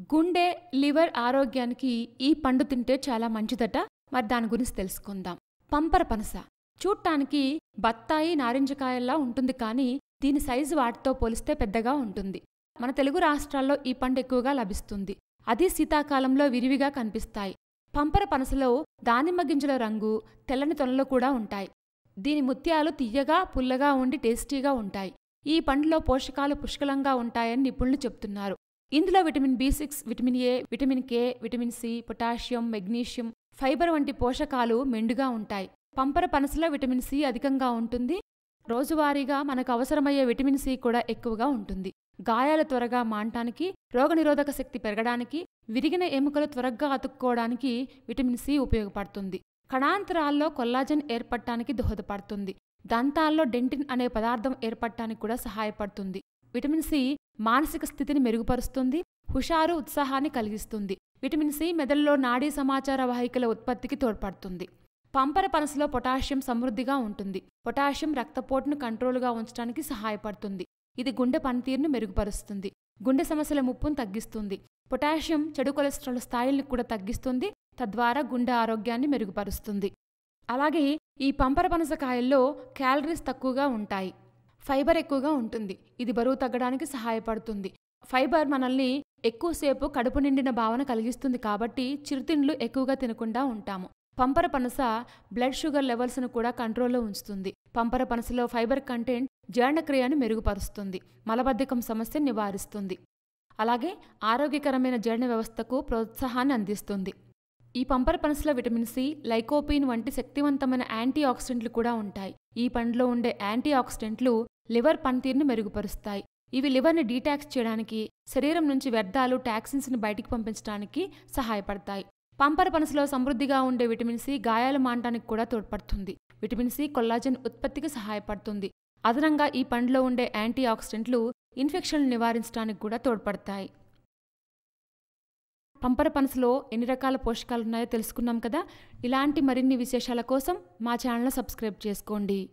గుండె లివర్ ఆరోగ్యానికి ఈ పండు తింటే చాలా మంచిదట. మరి దాని గురించి తెలుసుకుందాం. పంపర పనస. చూడటానికి బత్తాయి నారింజకాయల్లా ఉంటుంది కానీ దీని సైజు వాటితో పోలిస్తే పెద్దగా ఉంటుంది. మన తెలుగు రాష్ట్రాల్లో ఈ పండు ఎక్కువగా లభిస్తుంది. అది శీతాకాలంలో విరివిగా కనిపిస్తాయి. పంపర పనసలో దానిమ్మ గింజల రంగు తెల్లని తొనలు కూడా ఉంటాయి. దీని ముత్యాలు తియ్యగా పుల్లగా ఉండి టేస్టీగా ఉంటాయి. ఈ పండులో పోషకాలు పుష్కలంగా ఉంటాయని నిపుణులు చెప్తున్నారు. ఇందులో vitamin B six vitamin A vitamin K vitamin C potassium magnesium fibre వంటి పోషకాలు మెండుగా ఉంటాయి. పంపర పనసలో విటమిన్ సి అధికంగా ఉంటుంది. రోజువారీగా మనకు అవసరమయ్యే విటమిన్ సి కూడా ఎక్కువగా ఉంటుంది. గాయాలు త్వరగా మాంటానికి రోగనిరోధక శక్తి పెరగడానికి విరిగిన ఎముకలు త్వరగా అతుక్కోవడానికి విటమిన్ సి ఉపయోగపడుతుంది. కణాంతరాల్లో కొల్లాజన్ ఏర్పడటానికి దోహదపడుతుంది. దంతాల్లో డెంటిన్ అనే పదార్థం ఏర్పడటానికి కూడా సహాయపడుతుంది. విటమిన్ సి మానసిక స్థితిని మెరుగుపరుస్తుంది హుషారు ఉత్సాహాన్ని కలిగిస్తుంది. విటమిన్ సి మెదడులో నాడీ సమాచార వాహికల ఉత్పత్తికి తోడ్పడుతుంది. పంపర పనసలో పొటాషియం సమృద్ధిగా ఉంటుంది. పొటాషియం రక్తపోటును కంట్రోల్గా ఉంచడానికి సహాయపడుతుంది. ఇది గుండె పనితీరును మెరుగుపరుస్తుంది. గుండె సమస్యల ముప్పును తగ్గిస్తుంది. పొటాషియం చెడు కొలెస్ట్రాల్ స్థాయిల్ని కూడా తగ్గిస్తుంది తద్వారా గుండె ఆరోగ్యాన్ని మెరుగుపరుస్తుంది. అలాగే ఈ పంపర పనసకాయల్లో క్యాలరీస్ తక్కువగా ఉంటాయి. ఫైబర్ ఎక్కువగా ఉంటుంది. ఇది బరువు తగ్గడానికి సహాయపడుతుంది. ఫైబర్ మనల్ని ఎక్కువసేపు కడుపు నిండిన భావన కలిగిస్తుంది కాబట్టి చిరుతిండ్లు ఎక్కువగా తినకుండా ఉంటాము. పంపర పనస బ్లడ్ షుగర్ లెవెల్స్ను కూడా కంట్రోల్లో ఉంచుతుంది. పంపర పనసలో ఫైబర్ కంటెంట్ జీర్ణక్రియను మెరుగుపరుస్తుంది. మలబద్ధకం సమస్య నివారిస్తుంది. అలాగే ఆరోగ్యకరమైన జీర్ణ వ్యవస్థకు ప్రోత్సాహాన్ని అందిస్తుంది. ఈ పంపర పనసలో విటమిన్ సి లైకోపీన్ వంటి శక్తివంతమైన యాంటీ ఆక్సిడెంట్లు కూడా ఉంటాయి. ఈ పండ్లో ఉండే యాంటీ ఆక్సిడెంట్లు లివర్ పనితీరును మెరుగుపరుస్తాయి. ఇవి లివర్ని డీటాక్స్ చేయడానికి శరీరం నుంచి వ్యర్థాలు టాక్సిన్స్ని బయటికి పంపించడానికి సహాయపడతాయి. పంపర పనసలో సమృద్ధిగా ఉండే విటమిన్ సి గాయాలు మాంటానికి కూడా తోడ్పడుతుంది. విటమిన్ సి కొల్లాజన్ ఉత్పత్తికి సహాయపడుతుంది. అదనంగా ఈ పండ్లో ఉండే యాంటీ ఆక్సిడెంట్లు ఇన్ఫెక్షన్లు నివారించడానికి కూడా తోడ్పడతాయి. పంపర పనసలో ఎన్ని రకాల పోషకాలు ఉన్నాయో తెలుసుకున్నాం కదా. ఇలాంటి మరిన్ని విశేషాల కోసం మా ఛానల్ సబ్స్క్రైబ్ చేసుకోండి.